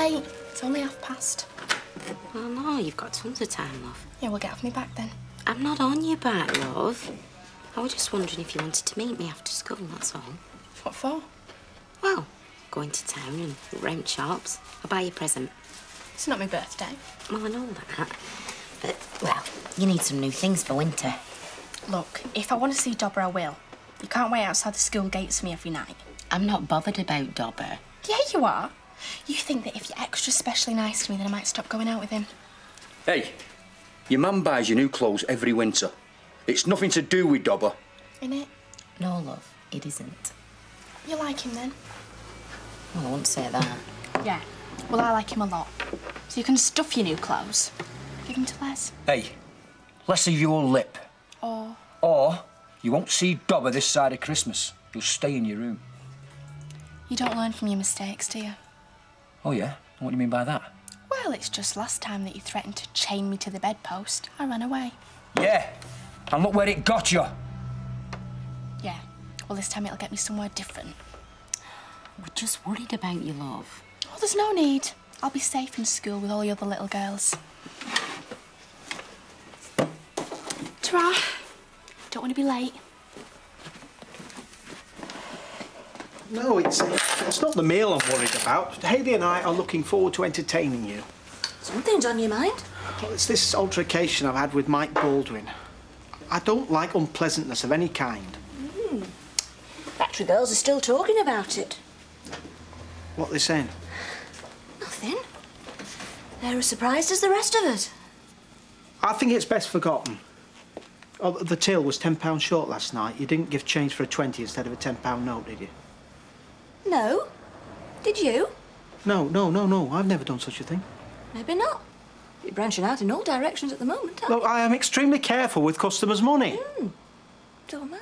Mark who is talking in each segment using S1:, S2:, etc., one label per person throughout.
S1: Late. It's only half past.
S2: Well, no, you've got tons of time, love.
S1: Yeah, well, get off me back then.
S2: I'm not on your back, love. I was just wondering if you wanted to meet me after school, that's all.
S1: What for?
S2: Well, going to town and round shops. I'll buy you a present.
S1: It's not my birthday.
S2: Well, I know that. But, well, you need some new things for winter.
S1: Look, if I want to see Dobber, I will. You can't wait outside the school gates for me every night.
S2: I'm not bothered about Dobber.
S1: Yeah, you are. You think that if you're extra specially nice to me, then I might stop going out with him.
S3: Hey, your mum buys you new clothes every winter. It's nothing to do with Dobber.
S1: it?
S2: No, love, it isn't.
S1: You like him then?
S2: Well, I wouldn't say that.
S1: Yeah. Well, I like him a lot. So you can stuff your new clothes. Give them to Les.
S3: Hey, less of your lip.
S1: Or
S3: Or you won't see Dobber this side of Christmas. You'll stay in your room.
S1: you don't learn from your mistakes, do you?
S3: Oh, yeah? What do you mean by that?
S1: Well, it's just last time that you threatened to chain me to the bedpost. I ran away.
S3: Yeah. And look where it got you.
S1: Yeah. Well, this time it'll get me somewhere different.
S2: We're just worried about you, love.
S1: Oh, there's no need. I'll be safe in school with all the other little girls. Ta-ra. Don't want to be late.
S4: No, it's, it's not the meal I'm worried about. Hayley and I are looking forward to entertaining you.
S5: Something's on your mind.
S4: Well, it's this altercation I've had with Mike Baldwin. I don't like unpleasantness of any kind. Hmm.
S5: Factory girls are still talking about it.
S4: What are they saying?
S5: Nothing. They're as surprised as the rest of us.
S4: I think it's best forgotten. Oh, the till was £10 short last night. You didn't give change for a 20 instead of a £10 note, did you?
S5: No. Did you?
S4: No, no, no, no. I've never done such a thing.
S5: Maybe not. You're branching out in all directions at the moment, aren't
S4: Look, I am extremely careful with customers' money.
S5: you? So am I.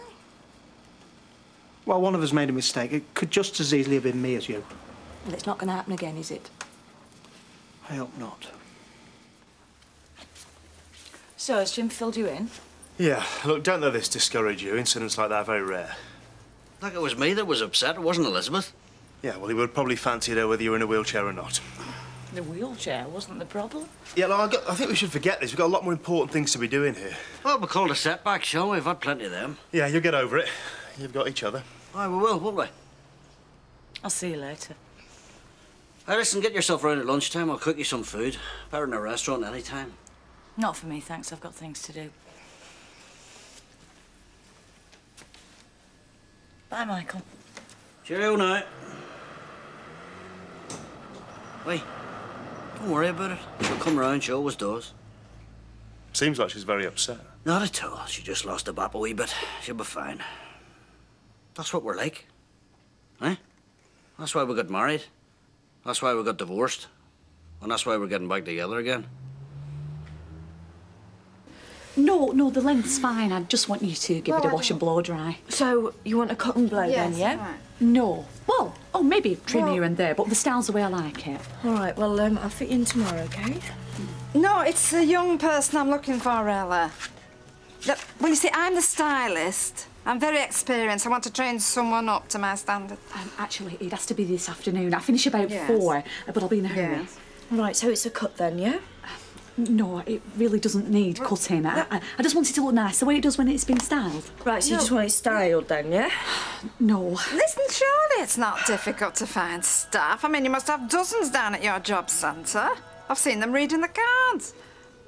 S4: Well, one of us made a mistake. It could just as easily have been me as you.
S5: Well, it's not going to happen again, is it?
S4: I hope not.
S6: So, has Jim filled you in?
S7: Yeah, look, don't let this discourage you. Incidents like that are very rare.
S8: Like it was me that was upset, it wasn't Elizabeth.
S7: Yeah, well, he would probably fancy her whether you're in a wheelchair or not.
S6: The wheelchair wasn't the problem.
S7: Yeah, look, I, got, I think we should forget this. We've got a lot more important things to be doing here.
S8: Well, we called a setback, shall we? We've had plenty of them.
S7: Yeah, you'll get over it. You've got each other.
S8: Aye, we will, won't we?
S6: I'll see you later.
S8: Hey, listen, get yourself round at lunchtime. I'll cook you some food. Better in a restaurant any time.
S6: Not for me, thanks. I've got things to do. Bye, Michael.
S8: Cheerio now. Wait, don't worry about it. She'll come round, she always does.
S7: Seems like she's very upset.
S8: Not at all. She just lost the bap a wee bit. She'll be fine. That's what we're like. Eh? That's why we got married. That's why we got divorced. And that's why we're getting back together again.
S9: No, no, the length's fine. I just want you to give it a wash and blow dry.
S6: So, you want a cut and blow then, yeah?
S9: No. Well, oh, maybe trim here and there, but the style's the way I like it.
S6: All right, well, um, I'll fit you in tomorrow, okay?
S10: No, it's a young person I'm looking for, Ella. Look, well, you see, I'm the stylist. I'm very experienced. I want to train someone up to my standard.
S9: Um, actually, it has to be this afternoon. I finish about
S10: Yes.
S9: four, but I'll be in a hurry.
S10: Yes.
S6: Right, so it's a cut then, yeah?
S9: No, it really doesn't need cutting. I, I, I just want it to look nice, the way it does when it's been styled.
S6: Right, so you just want it styled then, yeah?
S9: No.
S10: Listen, surely it's not difficult to find staff. I mean, you must have dozens down at your job centre. I've seen them reading the cards.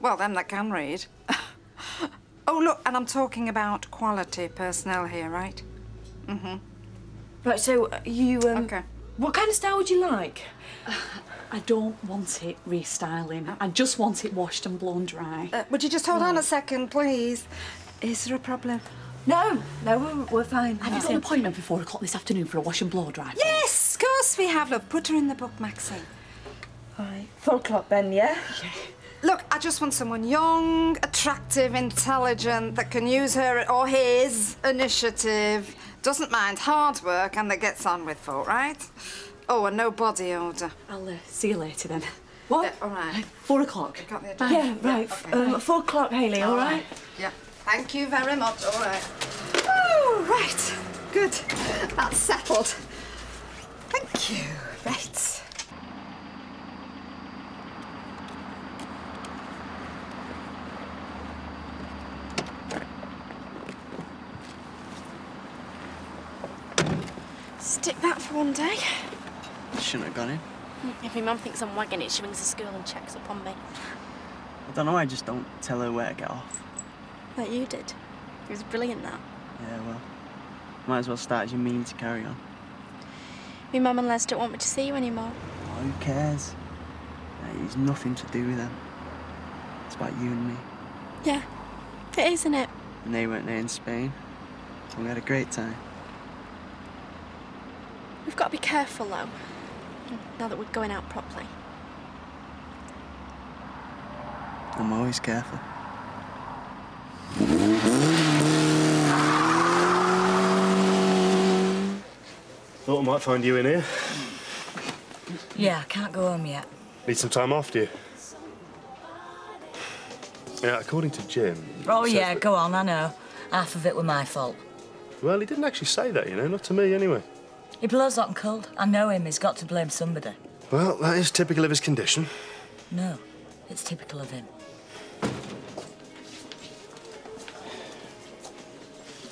S10: Well, them that can read. oh, look, and I'm talking about quality personnel here, right? Mm-hmm.
S6: Right, so uh, you, um...
S10: Okay.
S6: What kind of style would you like?
S9: I don't want it restyling. I just want it washed and blown dry.
S10: Uh, would you just hold on a second, please? Is there a problem?
S6: No, no, we're, we're fine.
S9: Have you got an appointment for four o'clock this afternoon for a wash and blow dry?
S10: Yes, of course we have. Look, put her in the book, Maxine.
S6: All right, four o'clock then, yeah?
S10: Look, I just want someone young, attractive, intelligent that can use her or his initiative, doesn't mind hard work, and that gets on with folk, right? Oh, and no body odour.
S9: I'll uh, see you later then.
S6: What?
S10: All um, right.
S9: Four o'clock.
S10: Got the
S9: address.
S6: Yeah, yeah, right.
S10: Okay.
S6: Um, four o'clock, Hayley. All, all right. right.
S10: Yeah. Thank you very much. All right. Oh, right. Good. That's settled. Thank you. Right.
S1: Stick that for one day.
S11: Shouldn't have gone in.
S2: Mm, if my mum thinks I'm wagging it, she rings the school and checks up on me.
S11: I don't know, I just don't tell her where to get off.
S2: Like you did. It was brilliant, that.
S11: Yeah, well, might as well start as you mean to carry on.
S2: My mum and Les don't want me to see you anymore.
S11: Oh, who cares? It's nothing to do with them. It's about you and me.
S2: Yeah, it is, isn't it?
S11: And they went there in Spain. We had a great time.
S2: We've got to be careful, though. Now that we're going out properly.
S11: I'm always careful.
S7: Thought I might find you in here.
S5: Yeah, I can't go home yet.
S7: Need some time off, do you? Yeah, according to Jim.
S5: Oh, yeah, go on, I know. Half of it were my fault.
S7: Well, he didn't actually say that, you know, not to me anyway.
S5: He blows hot and cold. I know him. He's got to blame somebody.
S7: Well, that is typical of his condition.
S5: No, it's typical of him.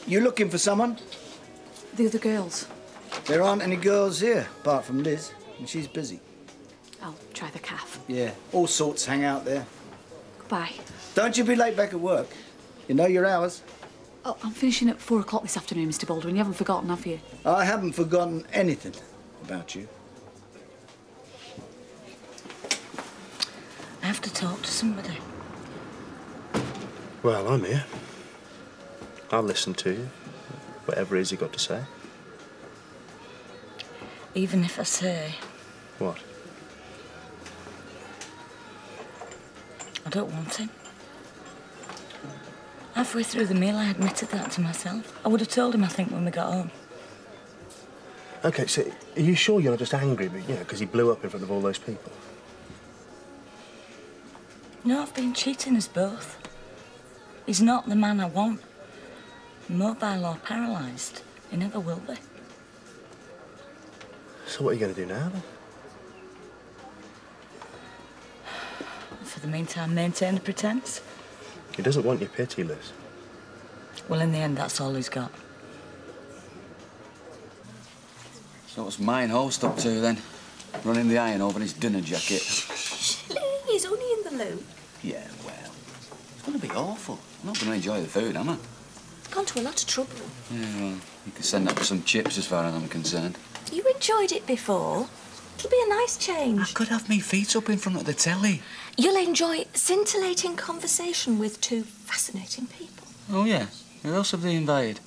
S12: You looking for someone?
S9: The other girls.
S12: There aren't any girls here, apart from Liz, and she's busy.
S9: I'll try the calf.
S12: Yeah, all sorts hang out there.
S9: Goodbye.
S12: Don't you be late back at work. You know your hours.
S9: Oh, I'm finishing at four o'clock this afternoon, Mr. Baldwin. You haven't forgotten, have you?
S12: I haven't forgotten anything about you.
S5: I have to talk to somebody.
S7: Well, I'm here. I'll listen to you, whatever it is you got to say.
S5: Even if I say
S7: What?
S5: I don't want him. Halfway through the meal, I admitted that to myself. I would have told him, I think, when we got home.
S7: Okay, so are you sure you're not just angry, but, you know, because he blew up in front of all those people?
S5: No, I've been cheating us both. He's not the man I want. Mobile or paralysed. He never will be.
S7: So what are you going to do now, then?
S5: For the meantime, maintain the pretence.
S7: He doesn't want your pity, Liz.
S5: Well, in the end, that's all he's got.
S3: So what's mine host up to then? Running the iron over his dinner jacket.
S2: He's only in the loo.
S3: Yeah, well, it's going to be awful. I'm not going to enjoy the food, am I?
S2: Gone to a lot of trouble.
S3: Yeah, well, you can send up for some chips as far as I'm concerned.
S2: You enjoyed it before. It'll be a nice change.
S3: I could have me feet up in front of the telly.
S2: You'll enjoy scintillating conversation with two fascinating people.
S3: Oh, yeah. Who else have they invited?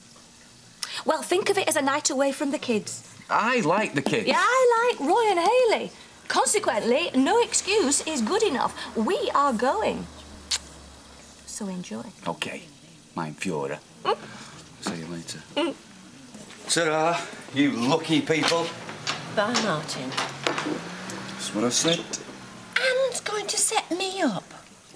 S2: Well, think of it as a night away from the kids.
S3: I like the kids.
S2: Yeah, I like Roy and Hayley. Consequently, no excuse is good enough. We are going. So enjoy.
S3: Okay. Mein Fiora. Mm. See you later. Mm. Ta-ra, you lucky people.
S13: Bye, Martin.
S3: That's what I said.
S13: Anne's going to set me up.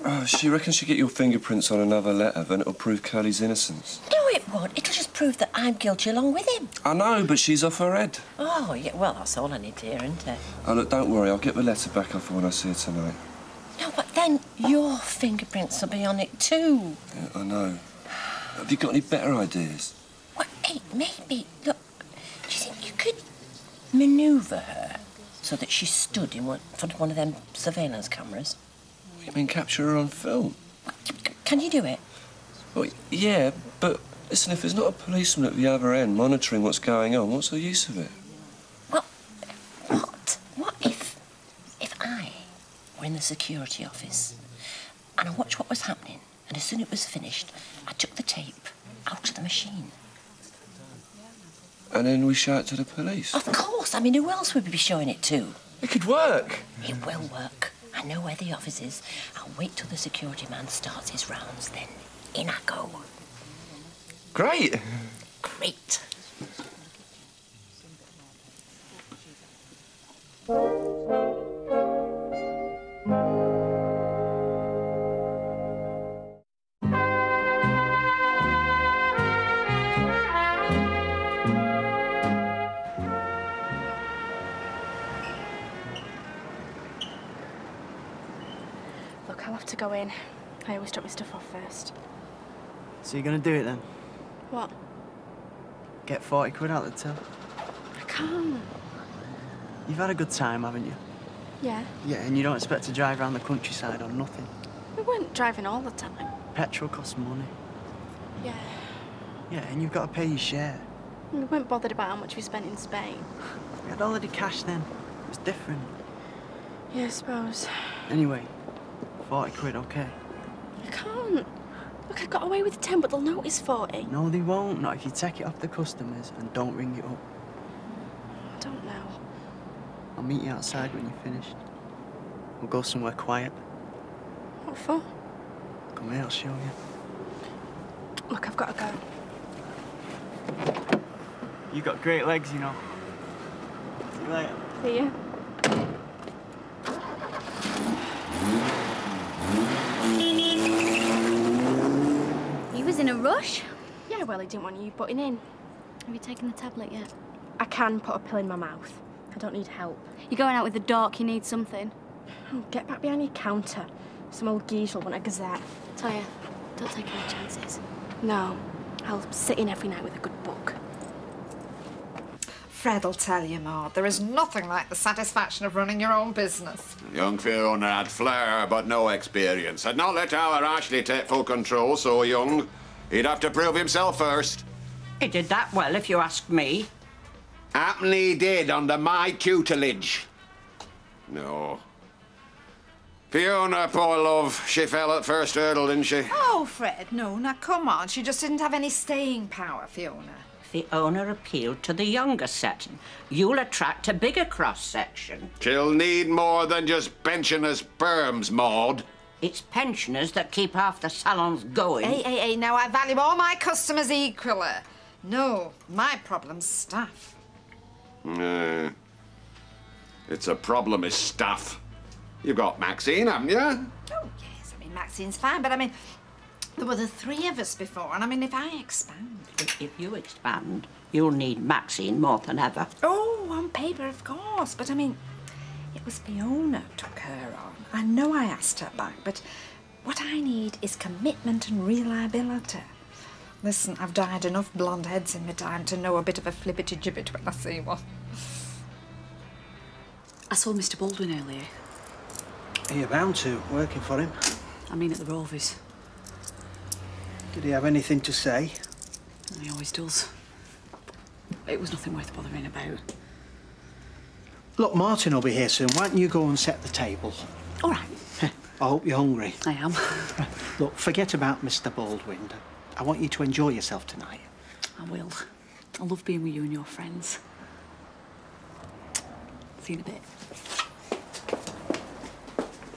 S14: Oh, she reckons she'll get your fingerprints on another letter, then it'll prove Curly's innocence.
S13: No, it won't. It'll just prove that I'm guilty along with him.
S14: I know, but she's off her head.
S13: Oh, yeah, well, that's all I need to hear, isn't it?
S14: Oh, look, don't worry, I'll get the letter back off her when I see her tonight.
S13: No, but then your fingerprints will be on it too.
S14: Yeah, I know. Have you got any better ideas?
S13: Well, hey, maybe, look, do you think you could manoeuvre her so that she stood in one, front of one of them surveillance cameras?
S14: You mean capture her on film?
S13: Can you do it?
S14: Well, yeah, but listen, if there's not a policeman at the other end monitoring what's going on, what's the use of it?
S13: Well, What? What if, if I were in the security office and I watched what was happening, and as soon as it was finished, I took the tape out of the machine?
S14: And then we show it to the police.
S13: Of course. I mean, who else would we be showing it to?
S14: It could work.
S13: It will work. I know where the office is. I'll wait till the security man starts his rounds, then in I go.
S14: Great.
S13: Great.
S11: You're gonna do it then?
S1: What?
S11: Get 40 quid out of the till?
S1: I
S6: can't.
S11: You've had a good time, haven't you?
S6: Yeah.
S11: Yeah, and you don't expect to drive around the countryside on nothing.
S1: We weren't driving all the time.
S11: Petrol costs money.
S1: Yeah.
S11: Yeah, and you've got to pay your share.
S1: We weren't bothered about how much we spent in Spain.
S11: We had holiday cash then. It was different.
S1: Yeah, I suppose.
S11: Anyway, 40 quid, okay?
S1: I can't. Look, I got away with 10, but they'll notice 40.
S11: No, they won't. Not if you take it off the customers and don't ring it up.
S1: I don't know.
S11: I'll meet you outside when you're finished. We'll go somewhere quiet.
S1: What for?
S11: Come here, I'll show you.
S1: Look, I've got to go.
S11: You got great legs, you know. See you later.
S1: See ya.
S15: He was in a rush.
S1: Yeah, well, he didn't want you butting in.
S15: Have you taken the tablet yet?
S1: I can put a pill in my mouth. I don't need help.
S15: You're going out with the dark, you need something.
S1: Oh, get back behind your counter. Some old geezer will want a gazette.
S15: Toyah, don't take any chances.
S1: No, I'll sit in every night with a good book.
S10: Fred'll tell you, Maud, there is nothing like the satisfaction of running your own business.
S16: Young Fiona had flair, but no experience. Had not let our Ashley take full control so young. He'd have to prove himself first.
S17: He did that well, if you ask me.
S16: Happen he did under my tutelage. No. Fiona, poor love, she fell at first hurdle, didn't she?
S10: Oh, Fred, no, now come on. She just didn't have any staying power, Fiona.
S17: The owner appealed to the younger set. You'll attract a bigger cross section.
S16: She'll need more than just pensioners' perms, Maud.
S17: It's pensioners that keep half the salons going.
S10: Hey, hey, hey, now I value all my customers equally. No, my problem's staff.
S16: Uh, it's a problem is staff. You've got Maxine, haven't you?
S10: Oh, yes, I mean, Maxine's fine, but I mean, there were the three of us before, and I mean, if I expand.
S17: If if you expand, you'll need Maxine more than ever.
S10: Oh, on paper, of course, but I mean, it was Fiona took her on. I know I asked her back, but what I need is commitment and reliability. Listen, I've dyed enough blonde heads in my time to know a bit of a flippity gibbet when I see one.
S9: I saw Mr. Baldwin earlier.
S4: Are you bound to, working for him?
S9: I mean, at the Rovers.
S4: Did he have anything to say?
S9: He always does. It was nothing worth bothering about.
S4: Look, Martin will be here soon. Why don't you go and set the table?
S9: All right.
S4: I hope you're hungry.
S9: I am.
S4: Look, forget about Mr. Baldwin. I want you to enjoy yourself tonight.
S9: I will. I love being with you and your friends. See you in a bit.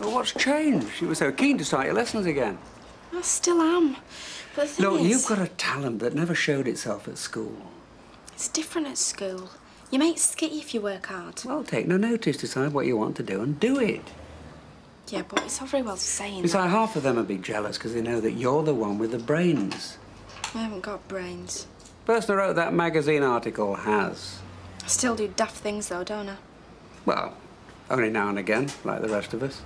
S18: Well, what's changed? You were so keen to start your lessons again.
S1: I still am. But the thing
S18: Look,
S1: is,
S18: you've got a talent that never showed itself at school.
S1: it's different at school. You make skitty if you work hard.
S18: Well, take no notice, decide what you want to do and do it.
S1: Yeah, but it's all very well saying
S18: It's
S1: that.
S18: like half of them would be jealous because they know that you're the one with the brains.
S1: I haven't got brains.
S18: Person who wrote that magazine article has.
S1: I still do daft things though, don't I?
S18: Well, only now and again, like the rest of us.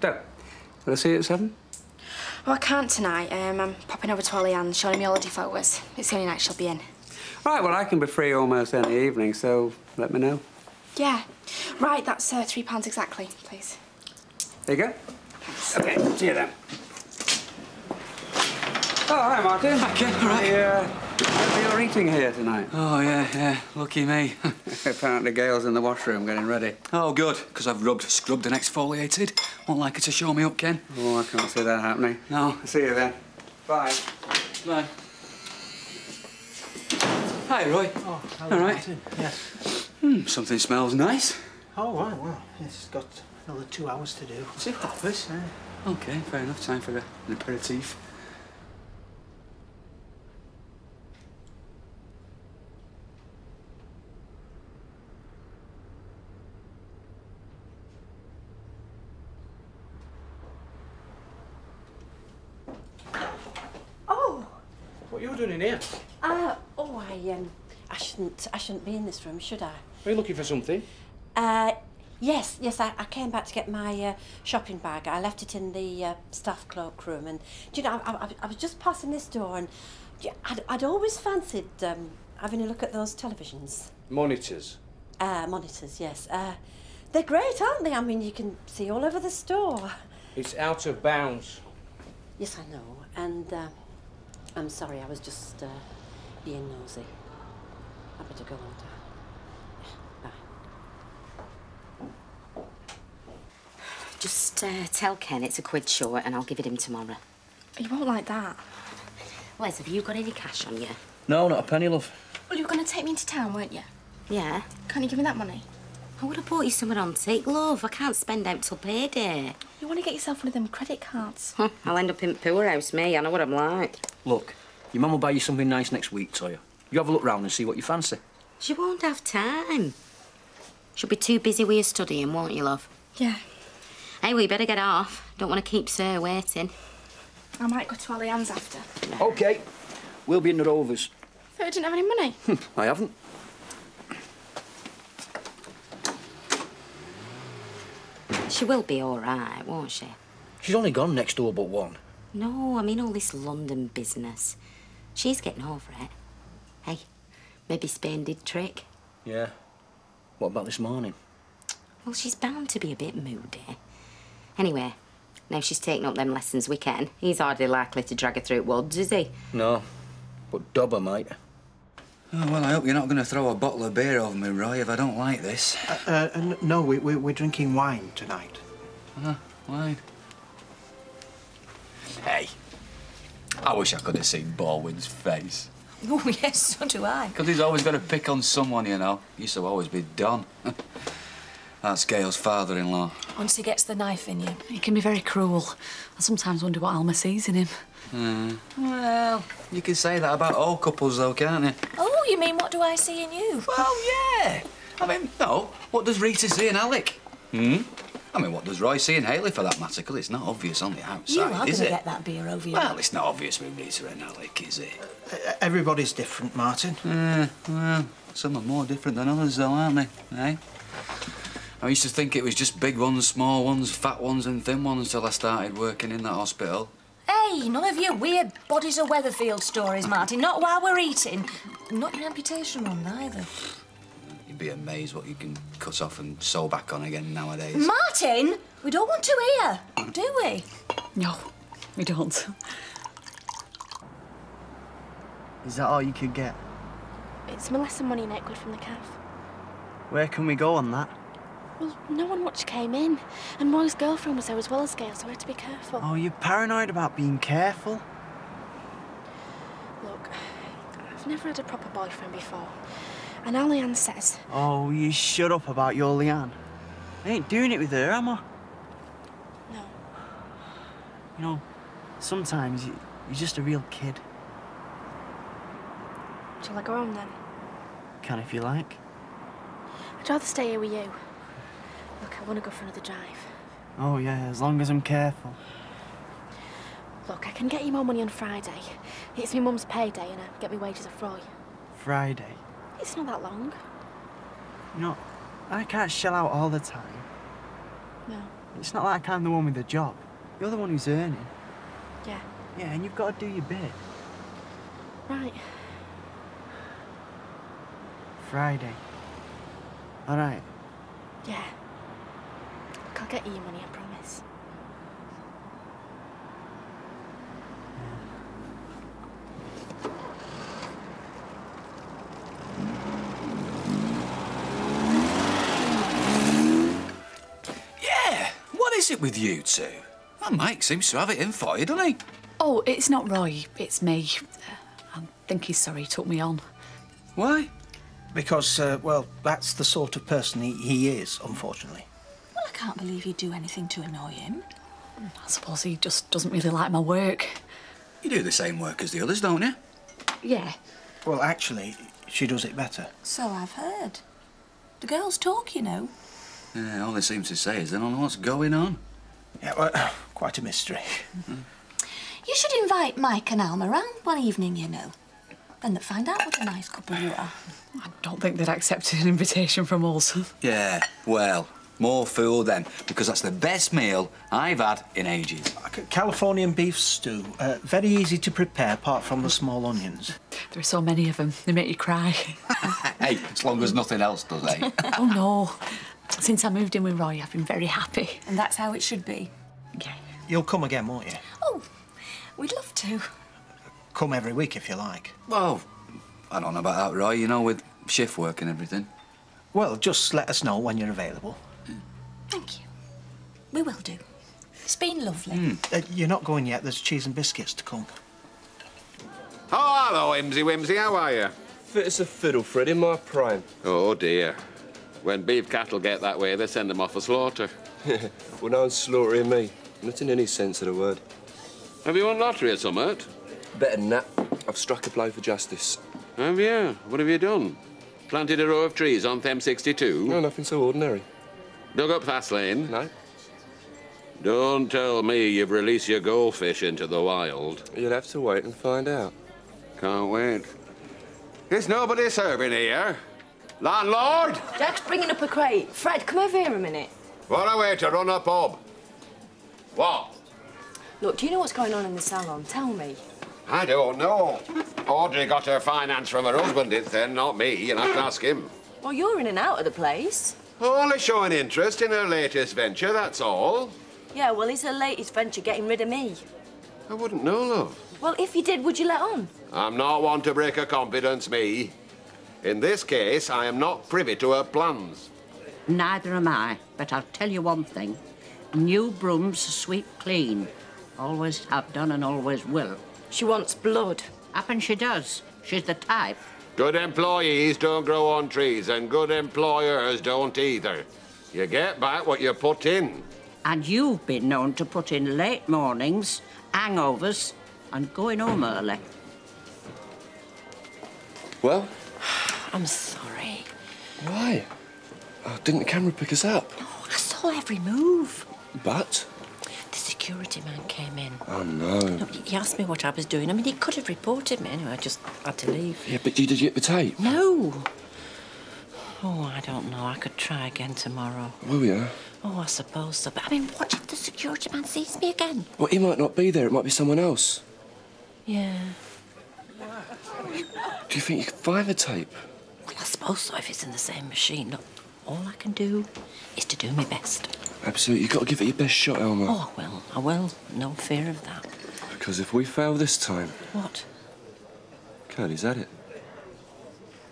S18: So, will I see you at seven?
S1: Oh, I can't tonight. Um, I'm popping over to Ollie and showing him your holiday photos. It's the only night she'll be in.
S18: Right, well, I can be free almost any evening, so let me know.
S1: Yeah. Right, that's uh, three pounds exactly, please.
S18: There you go. Okay, see you then. Oh, hi, Martin.
S19: Ken, all right.
S18: I, uh, you're eating here tonight.
S19: Oh, yeah, yeah. Lucky me.
S18: Apparently Gail's in the washroom getting ready.
S19: oh, good, because I've rubbed, scrubbed and exfoliated. Won't like her to show me up, Ken.
S18: Oh, I can't see that happening.
S19: No.
S18: See you then. Bye.
S19: Bye. Hi, Roy.
S4: Oh,
S19: All right.
S4: Martin. Yes.
S19: Hmm, something smells nice.
S4: Oh, right, well, it's got another two hours to do.
S19: See hoppers. Okay, fair enough. Time for a- an aperitif.
S20: Oh,
S4: What are you doing in here?
S20: uh, oh, I, um, I shouldn't, I shouldn't be in this room, should I?
S4: Are you looking for something?
S20: Uh, yes, yes, I, I came back to get my uh, shopping bag. I left it in the uh, staff cloakroom, and do you know, I, I, I was just passing this door, and I'd, I'd always fancied um, having a look at those televisions.
S14: Monitors.
S20: Uh, monitors, yes. Uh, they're great, aren't they? I mean, you can see all over the store.
S14: It's out of bounds.
S20: Yes, I know. And uh, I'm sorry, I was just uh, being nosy. I better go on.
S21: Just uh, tell Ken it's a quid short and I'll give it him tomorrow.
S1: You won't like that.
S21: Les, have you got any cash on you?
S11: No, not a penny, love.
S1: Well, you were going to take me into town, weren't you?
S21: Yeah?
S1: Can't you give me that money?
S21: I would have bought you something on take, love. I can't spend out till payday.
S1: You want to get yourself one of them credit cards?
S21: Huh, I'll end up in poorhouse, me. I know what I'm like.
S11: Look, your mum will buy you something nice next week, Toyah. You have a look round and see what you fancy.
S21: She won't have time. She'll be too busy with your studying, won't you, love?
S1: Yeah.
S21: Hey, we better get off. Don't want to keep Sir waiting.
S1: I might go to Leanne's after.
S11: OK. We'll be in the Rovers.
S1: Thought you didn't have any money.
S11: Hmm, I haven't.
S21: She will be all right, won't she?
S11: She's only gone next door but one.
S21: No, I mean all this London business. She's getting over it. Hey, maybe Spain did trick.
S11: Yeah. What about this morning?
S21: Well, she's bound to be a bit moody. Anyway, now she's taking up them lessons we can. He's hardly likely to drag her through woods, is he?
S11: No. But Dobber might.
S3: Oh, well, I hope you're not going to throw a bottle of beer over me, Roy, if I don't like this.
S4: Uh, uh, no, we, we, we're drinking wine tonight.
S3: Uh, wine. Hey, I wish I could have seen Baldwin's face.
S2: Oh, yes, so do I.
S19: Because he's always got to pick on someone, you know. He used to always be Don. That's Gail's father-in-law.
S2: Once he gets the knife in you.
S9: He can be very cruel. I sometimes wonder what Alma sees in him.
S19: Hmm. Well, you can say that about all couples, though, can't you?
S2: Oh, you mean what do I see in you?
S19: Well, yeah. I mean, no. What does Rita see in Alec? Hmm? I mean, what does Roy see in Hayley, for that matter? Because it's not obvious on the outside,
S2: you are going
S19: is
S2: to
S19: it?
S2: get that beer over you.
S19: Well, it's not obvious with Rita and Alec, is it?
S4: Uh, everybody's different, Martin.
S19: Uh, well, some are more different than others, though, aren't they? Eh? I used to think it was just big ones, small ones, fat ones and thin ones till I started working in that hospital.
S2: Hey, none of your weird bodies of Weatherfield stories, Martin. Not while we're eating. Not your amputation one, neither.
S19: You'd be amazed what you can cut off and sew back on again nowadays.
S2: Martin, we don't want to hear, do we?
S9: No, we don't.
S11: Is that all you could get?
S1: It's my lesson money in Eckwood from the calf.
S11: Where can we go on that?
S1: Well, no one much came in. And Roy's girlfriend was there as well as Gail, so we had to be careful.
S11: Oh, you're paranoid about being careful?
S1: Look, I've never had a proper boyfriend before. And Allianz says,
S11: Oh, you shut up about your Leanne. I ain't doing it with her, am I?
S1: No.
S11: You know, sometimes you, you're just a real kid.
S1: shall I go home then?
S11: Can if you like.
S1: I'd rather stay here with you. Look, I want to go for another drive.
S11: Oh, yeah, as long as I'm careful.
S1: Look, I can get you more money on Friday. It's my mum's payday and I get my wages off Roy.
S11: Friday.
S1: It's not that long.
S11: You know, I can't shell out all the time.
S1: No.
S11: It's not like I'm the one with the job. You're the one who's earning.
S1: Yeah.
S11: Yeah, and you've got to do your bit.
S1: Right.
S11: Friday. All right.
S1: Yeah. Look, I'll get you your money, I promise.
S19: Yeah, what is it with you two? Well, Mike seems to have it in for you, doesn't he?
S9: Oh, it's not Roy, it's me. Uh, I think he's sorry he took me on.
S19: Why?
S4: Because, uh, well, that's the sort of person he, he is, unfortunately.
S9: Well, I can't believe you'd do anything to annoy him. I suppose he just doesn't really like my work.
S19: You do the same work as the others, don't you?
S9: Yeah.
S4: Well, actually, she does it better.
S2: So I've heard. The girls talk, you know.
S19: Yeah, all they seem to say is they don't know what's going on.
S4: Yeah, well, quite a mystery.
S2: You should invite Mike and Alma round one evening, you know. Then they'd find out what a nice couple you are.
S9: I don't think they'd accept an invitation from us.
S19: Yeah, well, More fool then, because that's the best meal I've had in ages.
S4: Californian beef stew. Uh, very easy to prepare, apart from the small onions.
S9: There are so many of them, they make you cry.
S19: hey, as long as nothing else does, eh?
S9: oh no. Since I moved in with Roy, I've been very happy.
S2: And that's how it should be. Okay.
S4: You'll come again, won't you?
S2: Oh, we'd love to.
S4: Come every week if you like.
S19: well, I don't know about that, Roy, you know, with shift work and everything.
S4: Well, just let us know when you're available.
S2: Thank you. We will do. It's been lovely.
S19: Hmm.
S4: Uh, you're not going yet. There's cheese and biscuits to come.
S16: Oh, hello, Imsy Wimsy, how are you?
S14: Fit as a fiddle, Fred, in my prime.
S16: Oh, dear. When beef cattle get that way, they send them off for slaughter.
S14: well, no one's slaughtering me. Not in any sense of the word.
S16: Have you won lottery or something?
S14: Better than that. I've struck a blow for justice.
S16: Have you? What have you done? Planted a row of trees on Thames 62?
S14: No, nothing so ordinary.
S16: Dug up Fast Lane?
S14: No.
S16: Don't tell me you've released your goldfish into the wild.
S14: You'll have to wait and find out.
S16: Can't wait. There's nobody serving here? Landlord?
S6: Jack's bringing up a crate. Fred, come over here a minute.
S16: What a way to run a pub. What?
S6: Look, do you know what's going on in the salon? Tell me.
S16: I don't know. Audrey got her finance from her husband, it's then, not me. You'll have to ask him.
S6: Well, you're in and out of the place.
S16: Only showing interest in her latest venture, that's all.
S6: Yeah, well, is her latest venture getting rid of me?
S16: I wouldn't know, love.
S6: Well, if you did, would you let on?
S16: I'm not one to break a confidence, me. In this case, I am not privy to her plans.
S17: Neither am I, but I'll tell you one thing. New brooms sweep clean. Always have done and always will.
S6: She wants blood.
S17: Happen she does. She's the type.
S16: Good employees don't grow on trees, and good employers don't either. You get back what you put in.
S17: And you've been known to put in late mornings, hangovers, and going home early.
S14: Well?
S13: I'm sorry.
S14: Why? Oh, didn't the camera pick us up?
S13: No, I saw every move.
S14: But?
S13: The security man came in.
S14: Oh, no.
S13: No, he he asked me what I was doing. I mean, he could have reported me anyway. I just had to leave.
S14: Yeah, but you did you get the tape?
S13: No. Oh, I don't know. I could try again tomorrow.
S14: Will you?
S13: Oh, I suppose so. But I mean, what if the security man sees me again?
S14: Well, he might not be there. It might be someone else.
S13: Yeah.
S14: Do you think you could find the tape?
S13: Well, I suppose so if it's in the same machine. Look, all I can do is to do my best.
S14: Absolutely. You've got to give it your best shot, Elmer.
S13: Oh, I will. I will. No fear of that.
S14: Because if we fail this time,
S13: What?
S14: Curly's at it.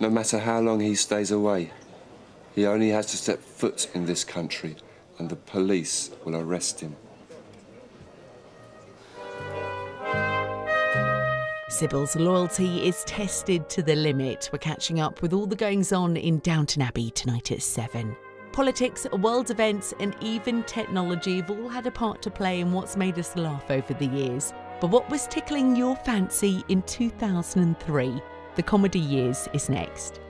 S14: No matter how long he stays away, he only has to step foot in this country, and the police will arrest him.
S22: Sybil's loyalty is tested to the limit. We're catching up with all the goings on in Downton Abbey tonight at 7. Politics, world events, and even technology have all had a part to play in what's made us laugh over the years. But what was tickling your fancy in 2003? The comedy years is next.